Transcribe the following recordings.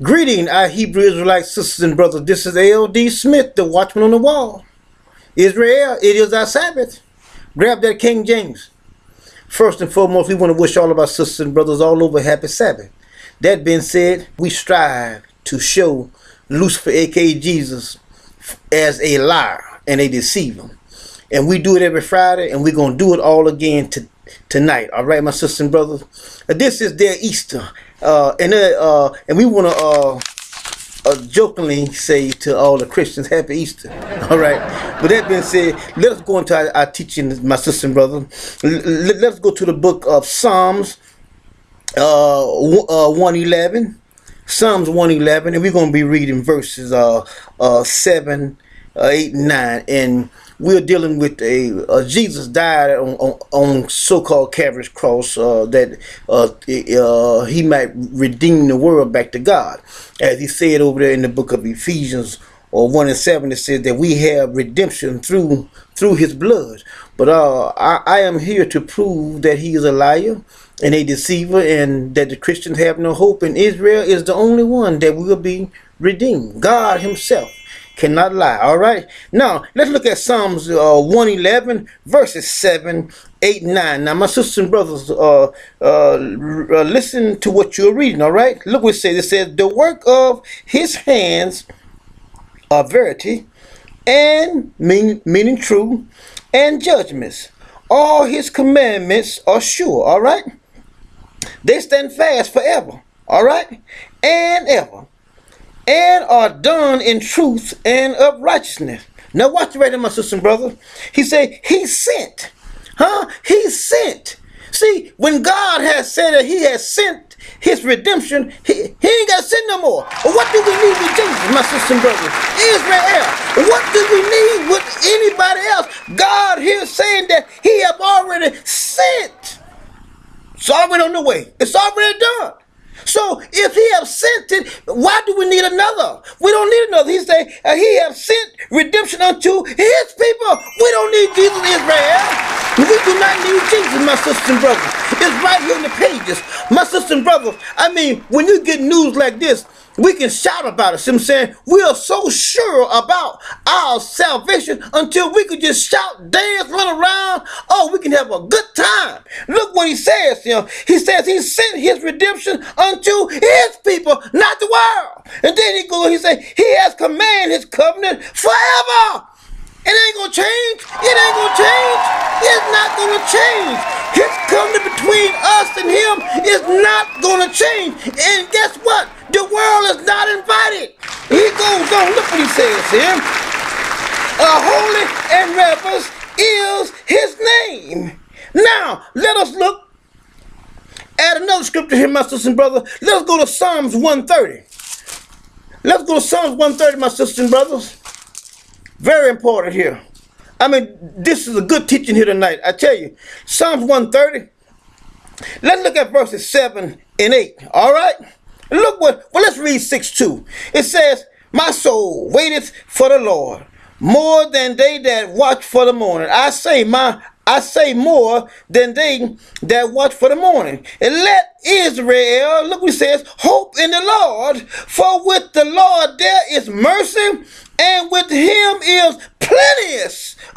Greeting, our Hebrew Israelite sisters and brothers. This is L.D. Smith, the watchman on the wall. Israel, it is our Sabbath. Grab that King James. First and foremost, we want to wish all of our sisters and brothers all over happy Sabbath. That being said, we strive to show Lucifer, aka Jesus, as a liar and a deceiver. And we do it every Friday, and we're going to do it all again to, tonight. All right, my sisters and brothers? This is their Easter. Uh, and uh, and we want to uh, uh, jokingly say to all the Christians, Happy Easter. All right. But that being said, let us go into our, our teaching, my sister and brother. Let, us go to the book of Psalms uh, uh, 111. Psalms 111, and we're going to be reading verses uh, uh, 7, uh, 8, and 9. And we're dealing with a uh, Jesus died on, on, on, so-called Calvary's cross uh, that uh, uh, he might redeem the world back to God, as he said over there in the book of Ephesians or one and seven. It says that we have redemption through through His blood. But uh, I, I am here to prove that He is a liar and a deceiver, and that the Christians have no hope. And Israel is the only one that will be redeemed. God Himself cannot lie. All right. Now let's look at Psalms uh, 111 verses 7, 8, 9. Now my sisters and brothers, uh, uh, uh, listen to what you're reading. All right. Look what it says. It says the work of his hands are verity and mean, meaning true and judgments. All his commandments are sure. All right. They stand fast forever. All right. And ever and are done in truth and of righteousness. Now watch right in my sister and brother. He said he sent. Huh? He sent. See, when God has said that he has sent his redemption, he, he ain't got to send no more. what do we need with Jesus, my sister and brother? Israel. What do we need with anybody else? God here saying that he have already sent. It's already on the way. It's already done. So if he have sent it, why do we need another? We don't need another. He say uh, he have sent redemption unto his people. We don't need Jesus Israel. We do not need Jesus, my sisters and brothers. It's right here in the pages. My sisters and brothers, I mean, when you get news like this, we can shout about it. See I'm saying? We are so sure about our salvation until we can just shout, dance, run around. Oh, we can have a good time. Look what he says, you know. He says he sent his redemption unto his people, not the world. And then he goes, he says, he has commanded his covenant forever. It ain't gonna change. It ain't gonna change. It's not gonna change. His covenant between us and him is not gonna change. And guess what? The world is not invited. He goes on. Look what he says here. A holy and reverence is his name. Now, let us look at another scripture here, my sisters and brother. Let's go to Psalms 130. Let's go to Psalms 130, my sisters and brothers. Very important here. I mean, this is a good teaching here tonight. I tell you, Psalms 130. Let's look at verses 7 and 8. All right? Look what, well, let's read 6 2. It says, My soul waiteth for the Lord more than they that watch for the morning. I say, my I say more than they that watch for the morning. And let Israel, look what he says, hope in the Lord, for with the Lord there is mercy and with him is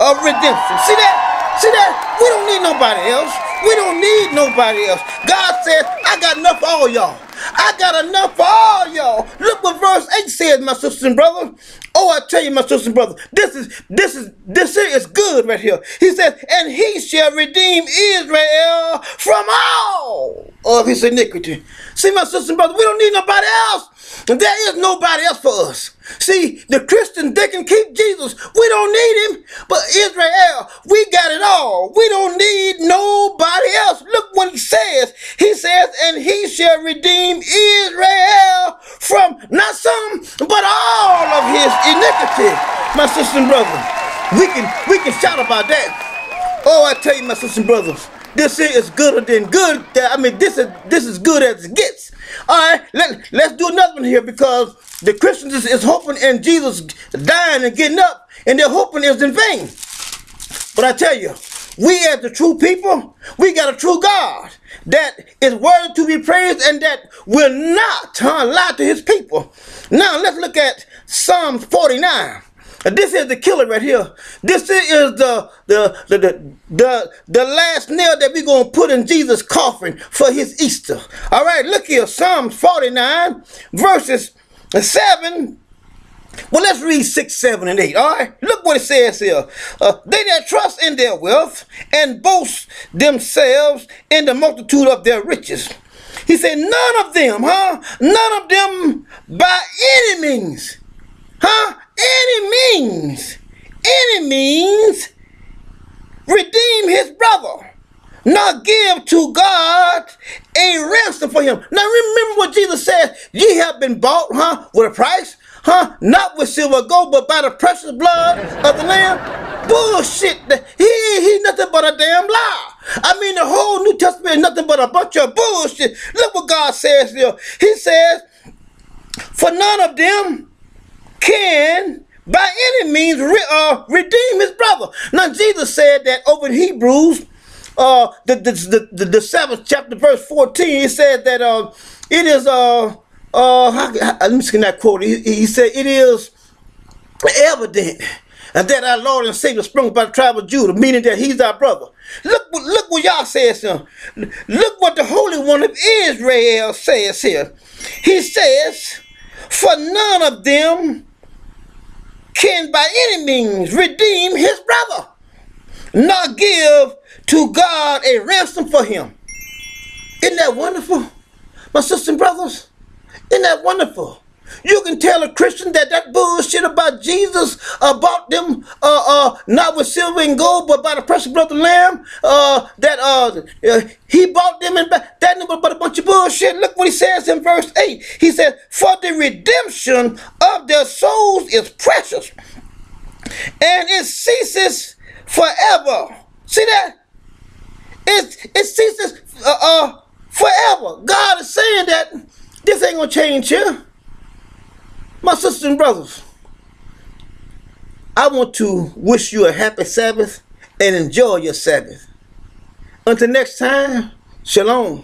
of redemption. See that? See that? We don't need nobody else. We don't need nobody else. God says, I got enough for all y'all. I got enough for all y'all. Look what verse 8 says, my sisters and brothers. Oh, I tell you, my sisters and brothers, this is this is this here is good right here. He says, and he shall redeem Israel from all of his iniquity. See, my sisters and brothers, we don't need nobody else. And there is nobody else for us. See, the Christians, they can keep Jesus. We don't need him. But Israel, we got it all. We don't need nobody else. Look what he says. He says, and he shall redeem Israel from not some, but all of his iniquity. My sister and brother, we can we can shout about that. Oh, I tell you, my sister and brothers, this shit is gooder than good. I mean, this is this is good as it gets. All right, let, let's do another one here because the Christians is, is hoping in Jesus dying and getting up, and their hoping is in vain. But I tell you, we as the true people, we got a true God that is worthy to be praised and that will not huh, lie to his people. Now let's look at Psalms 49. This is the killer right here. This is the the the the the, the last nail that we're gonna put in Jesus' coffin for his Easter. All right, look here, Psalms 49, verses 7 well, let's read 6, 7, and 8. All right, look what it says here. Uh, they that trust in their wealth and boast themselves in the multitude of their riches. He said, none of them, huh? None of them by any means, huh? Any means, any means redeem his brother, not give to God a ransom for him. Now remember what Jesus said, ye have been bought, huh, with a price. Huh? Not with silver or gold, but by the precious blood of the Lamb. Bullshit. He, he nothing but a damn lie. I mean, the whole New Testament is nothing but a bunch of bullshit. Look what God says here. He says, for none of them can by any means re uh, redeem his brother. Now, Jesus said that over in Hebrews, uh, the, the, the, the, seventh chapter, verse 14, he said that uh, it is uh, uh, how, how, let me see that quote. He, he said, It is evident and that our Lord and Savior sprung by the tribe of Judah, meaning that he's our brother. Look, look what Yah says here. Look what the Holy One of Israel says here. He says, For none of them can by any means redeem his brother, nor give to God a ransom for him. Isn't that wonderful, my sisters and brothers? Isn't that wonderful? You can tell a Christian that that bullshit about Jesus about them uh, uh, not with silver and gold, but by the precious blood of the Lamb, uh, that uh, uh, he bought them and that number but a bunch of bullshit. Look what he says in verse 8. He says, For the redemption of their souls is precious, and it ceases forever. See that? It, it ceases uh, uh, forever. God is saying that this ain't gonna change here. My sisters and brothers, I want to wish you a happy Sabbath and enjoy your Sabbath. Until next time, shalom.